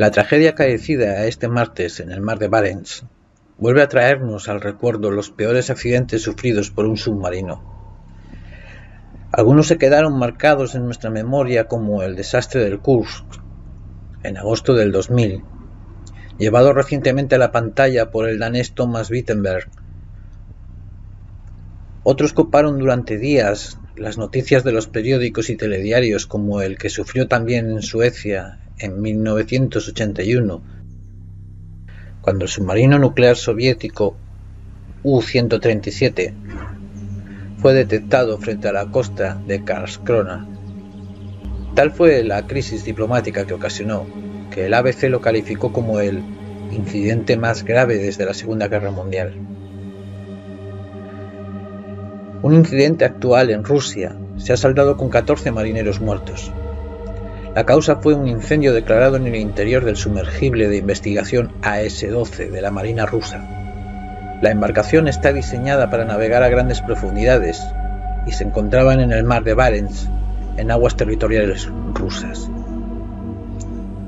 La tragedia acaecida este martes en el mar de Barents vuelve a traernos al recuerdo los peores accidentes sufridos por un submarino. Algunos se quedaron marcados en nuestra memoria como el desastre del Kursk en agosto del 2000, llevado recientemente a la pantalla por el danés Thomas Wittenberg. Otros coparon durante días las noticias de los periódicos y telediarios como el que sufrió también en Suecia en 1981, cuando el submarino nuclear soviético U-137 fue detectado frente a la costa de Karlskrona. Tal fue la crisis diplomática que ocasionó que el ABC lo calificó como el incidente más grave desde la Segunda Guerra Mundial. Un incidente actual en Rusia se ha saldado con 14 marineros muertos. La causa fue un incendio declarado en el interior del sumergible de investigación AS-12 de la Marina rusa. La embarcación está diseñada para navegar a grandes profundidades y se encontraban en el mar de Barents, en aguas territoriales rusas.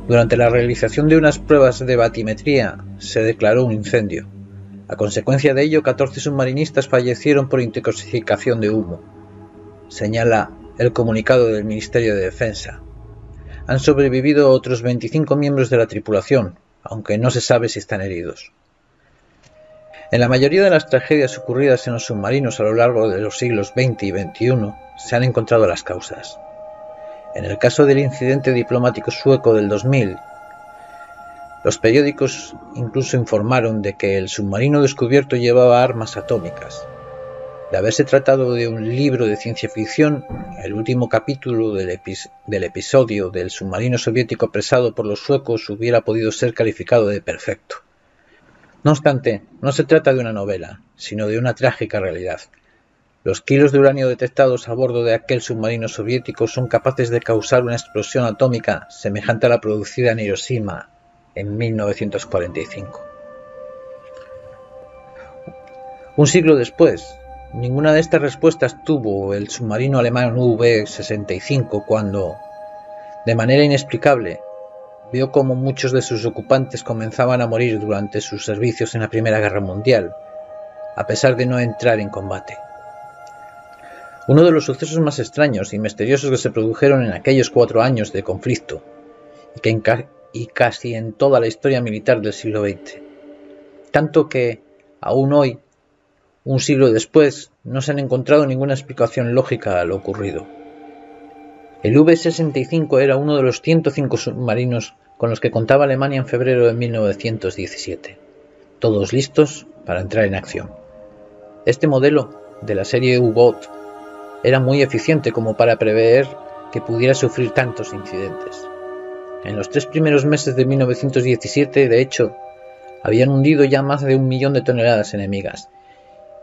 Durante la realización de unas pruebas de batimetría se declaró un incendio. A consecuencia de ello, 14 submarinistas fallecieron por intoxicación de humo, señala el comunicado del Ministerio de Defensa. Han sobrevivido otros 25 miembros de la tripulación, aunque no se sabe si están heridos. En la mayoría de las tragedias ocurridas en los submarinos a lo largo de los siglos XX y XXI se han encontrado las causas. En el caso del incidente diplomático sueco del 2000, los periódicos incluso informaron de que el submarino descubierto llevaba armas atómicas. De haberse tratado de un libro de ciencia ficción, el último capítulo del, del, episodio del submarino soviético apresado por los suecos hubiera podido ser calificado de perfecto. No obstante, no se trata de una novela, sino de una trágica realidad. Los kilos de uranio detectados a bordo de aquel submarino soviético son capaces de causar una explosión atómica semejante a la producida en Hiroshima en 1945. Un siglo después, ninguna de estas respuestas tuvo el submarino alemán V-65 cuando, de manera inexplicable, vio cómo muchos de sus ocupantes comenzaban a morir durante sus servicios en la Primera Guerra Mundial, a pesar de no entrar en combate. Uno de los sucesos más extraños y misteriosos que se produjeron en aquellos cuatro años de conflicto, y, y casi en toda la historia militar del siglo XX. Tanto que, aún hoy, un siglo después, no se han encontrado ninguna explicación lógica a lo ocurrido. El V-65 era uno de los 105 submarinos con los que contaba Alemania en febrero de 1917, todos listos para entrar en acción. Este modelo de la serie U-Boat era muy eficiente como para prever que pudiera sufrir tantos incidentes. En los tres primeros meses de 1917, de hecho, habían hundido ya más de un millón de toneladas enemigas,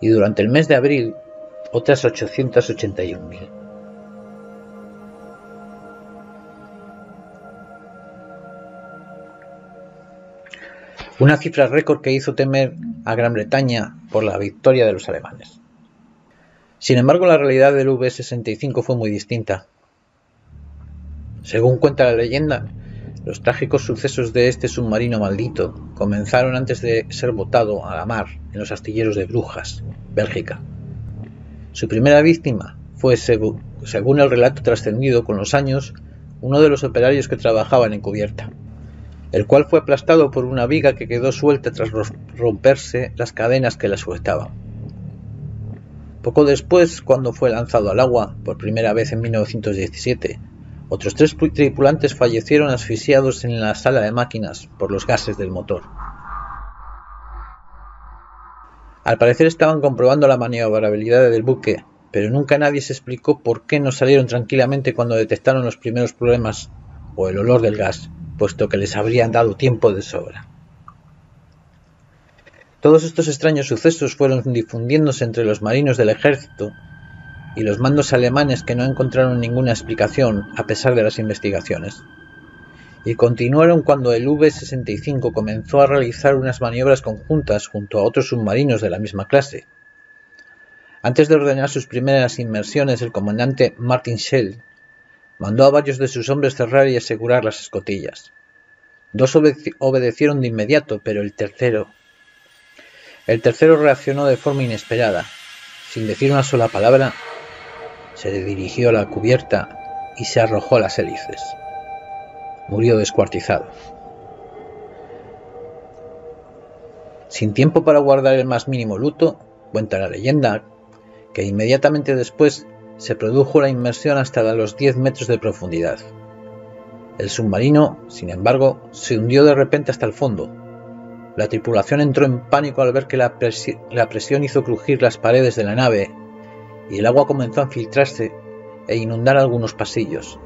y durante el mes de abril otras 881.000. Una cifra récord que hizo temer a Gran Bretaña por la victoria de los alemanes. Sin embargo, la realidad del V-65 fue muy distinta. Según cuenta la leyenda, los trágicos sucesos de este submarino maldito comenzaron antes de ser botado a la mar en los astilleros de Brujas, Bélgica. Su primera víctima fue, según el relato trascendido con los años, uno de los operarios que trabajaban en cubierta, el cual fue aplastado por una viga que quedó suelta tras romperse las cadenas que la sueltaban. Poco después, cuando fue lanzado al agua, por primera vez en 1917, otros tres tripulantes fallecieron asfixiados en la sala de máquinas por los gases del motor. Al parecer estaban comprobando la maniobrabilidad del buque, pero nunca nadie se explicó por qué no salieron tranquilamente cuando detectaron los primeros problemas o el olor del gas, puesto que les habrían dado tiempo de sobra. Todos estos extraños sucesos fueron difundiéndose entre los marinos del ejército y los mandos alemanes que no encontraron ninguna explicación a pesar de las investigaciones. Y continuaron cuando el V-65 comenzó a realizar unas maniobras conjuntas junto a otros submarinos de la misma clase. Antes de ordenar sus primeras inmersiones, el comandante Martin Schell mandó a varios de sus hombres cerrar y asegurar las escotillas. Dos obedecieron de inmediato, pero el tercero... El tercero reaccionó de forma inesperada. Sin decir una sola palabra, se dirigió a la cubierta y se arrojó a las hélices. Murió descuartizado. Sin tiempo para guardar el más mínimo luto, cuenta la leyenda que inmediatamente después se produjo la inmersión hasta los 10 metros de profundidad. El submarino, sin embargo, se hundió de repente hasta el fondo. La tripulación entró en pánico al ver que la, presión hizo crujir las paredes de la nave y el agua comenzó a filtrarse e inundar algunos pasillos.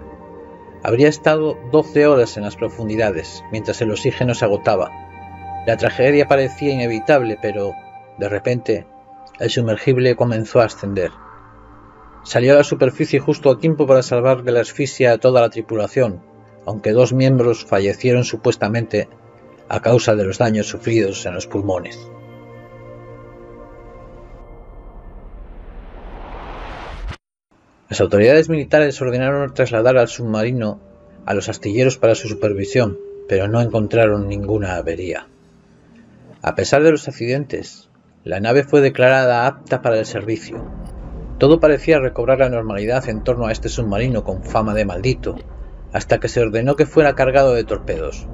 Habría estado 12 horas en las profundidades, mientras el oxígeno se agotaba, la tragedia parecía inevitable, pero de repente el sumergible comenzó a ascender. Salió a la superficie justo a tiempo para salvar de la asfixia a toda la tripulación, aunque dos miembros fallecieron supuestamente a causa de los daños sufridos en los pulmones. Las autoridades militares ordenaron trasladar al submarino a los astilleros para su supervisión, pero no encontraron ninguna avería. A pesar de los accidentes, la nave fue declarada apta para el servicio. Todo parecía recobrar la normalidad en torno a este submarino con fama de maldito, hasta que se ordenó que fuera cargado de torpedos.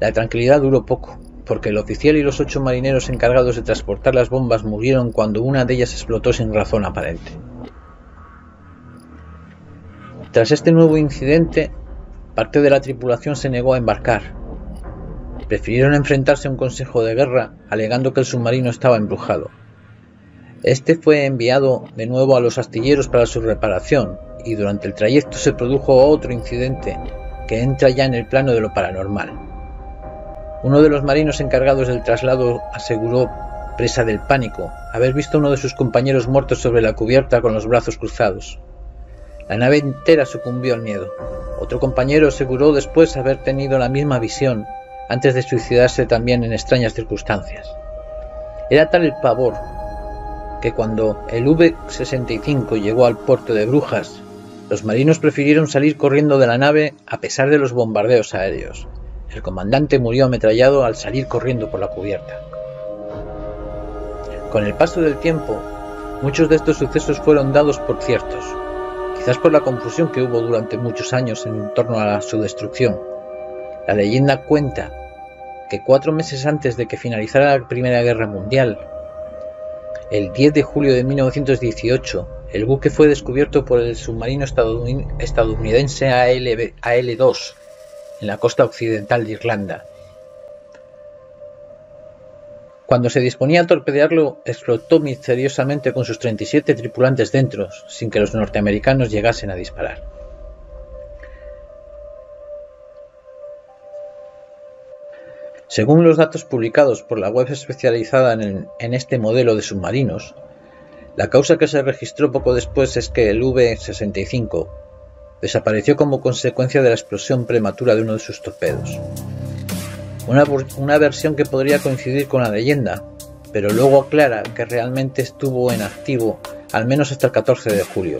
La tranquilidad duró poco, porque el oficial y los ocho marineros encargados de transportar las bombas murieron cuando una de ellas explotó sin razón aparente. Tras este nuevo incidente, parte de la tripulación se negó a embarcar, prefirieron enfrentarse a un consejo de guerra alegando que el submarino estaba embrujado. Este fue enviado de nuevo a los astilleros para su reparación y durante el trayecto se produjo otro incidente que entra ya en el plano de lo paranormal. Uno de los marinos encargados del traslado aseguró, presa del pánico, haber visto a uno de sus compañeros muertos sobre la cubierta con los brazos cruzados. La nave entera sucumbió al miedo. Otro compañero aseguró después haber tenido la misma visión antes de suicidarse también en extrañas circunstancias. Era tal el pavor que cuando el V-65 llegó al puerto de Brujas, los marinos prefirieron salir corriendo de la nave a pesar de los bombardeos aéreos. El comandante murió ametrallado al salir corriendo por la cubierta. Con el paso del tiempo, muchos de estos sucesos fueron dados por ciertos, por la confusión que hubo durante muchos años en torno a su destrucción. La leyenda cuenta que cuatro meses antes de que finalizara la Primera Guerra Mundial, el 10 de julio de 1918, el buque fue descubierto por el submarino estadounidense AL-2 en la costa occidental de Irlanda. Cuando se disponía a torpedearlo, explotó misteriosamente con sus 37 tripulantes dentro, sin que los norteamericanos llegasen a disparar. Según los datos publicados por la web especializada en, este modelo de submarinos, la causa que se registró poco después es que el V-65 desapareció como consecuencia de la explosión prematura de uno de sus torpedos. Una, una, versión que podría coincidir con la leyenda, pero luego aclara que realmente estuvo en activo al menos hasta el 14 de julio,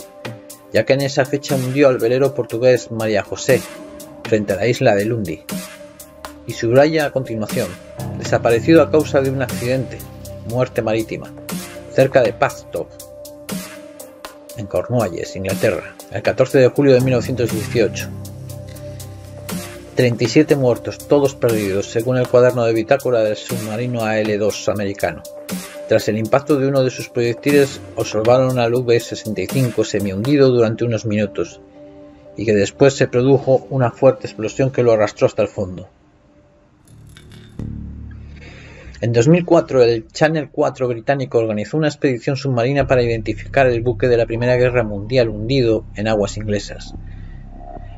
ya que en esa fecha hundió al velero portugués María José frente a la isla de Lundi, y subraya a continuación, desaparecido a causa de un accidente, muerte marítima, cerca de Pastov, en Cornualles, Inglaterra, el 14 de julio de 1918. 37 muertos, todos perdidos, según el cuaderno de bitácora del submarino AL-2 americano. Tras el impacto de uno de sus proyectiles, observaron al V-65 semi-hundido durante unos minutos, y que después se produjo una fuerte explosión que lo arrastró hasta el fondo. En 2004, el Channel 4 británico organizó una expedición submarina para identificar el buque de la Primera Guerra Mundial hundido en aguas inglesas.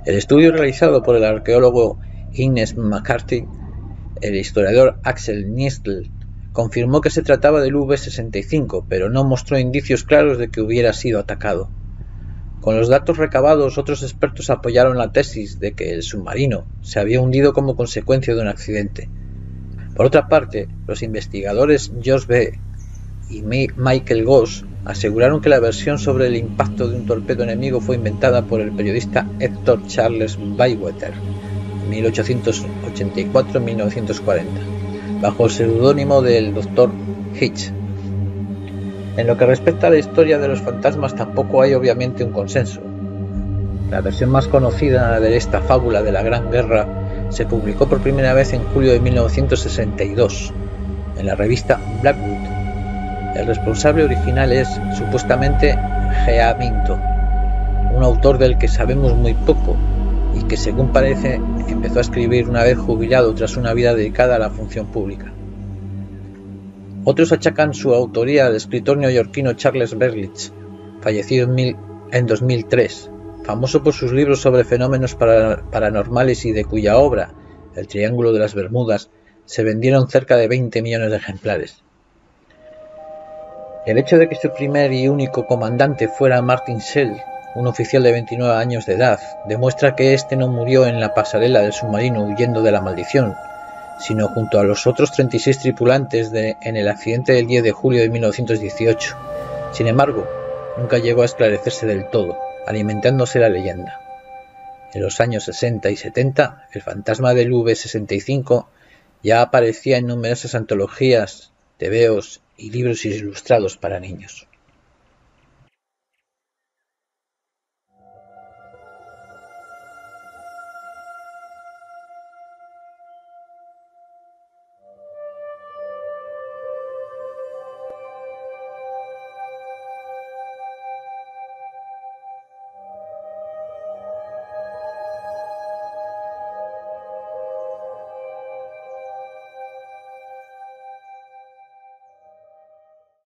El estudio realizado por el arqueólogo Ines McCarthy, el historiador Axel Nistel, confirmó que se trataba del V-65, pero no mostró indicios claros de que hubiera sido atacado. Con los datos recabados, otros expertos apoyaron la tesis de que el submarino se había hundido como consecuencia de un accidente. Por otra parte, los investigadores Josh B. y Michael Goss aseguraron que la versión sobre el impacto de un torpedo enemigo fue inventada por el periodista Hector Charles Bywater 1884-1940, bajo el seudónimo del Dr. Hitch. En lo que respecta a la historia de los fantasmas tampoco hay obviamente un consenso. La versión más conocida de esta fábula de la Gran Guerra se publicó por primera vez en julio de 1962 en la revista Blackwood. El responsable original es supuestamente Gea Minto, un autor del que sabemos muy poco y que según parece empezó a escribir una vez jubilado tras una vida dedicada a la función pública. Otros achacan su autoría al escritor neoyorquino Charles Berlitz, fallecido en 2003, famoso por sus libros sobre fenómenos paranormales y de cuya obra, El Triángulo de las Bermudas, se vendieron cerca de 20 millones de ejemplares. El hecho de que su primer y único comandante fuera Martin Shell, un oficial de 29 años de edad, demuestra que éste no murió en la pasarela del submarino huyendo de la maldición, sino junto a los otros 36 tripulantes en el accidente del 10 de julio de 1918. Sin embargo, nunca llegó a esclarecerse del todo, alimentándose la leyenda. En los años 60 y 70, el fantasma del V-65 ya aparecía en numerosas antologías, tebeos y libros ilustrados para niños.